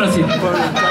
Gracias.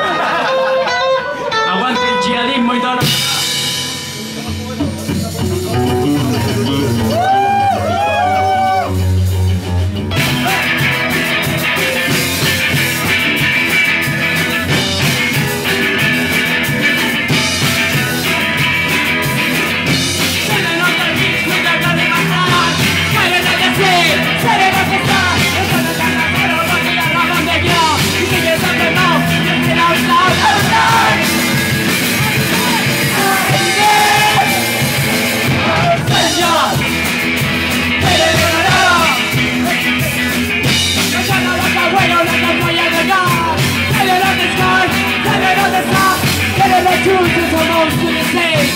Choose to the most to the same.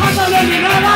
I'm not living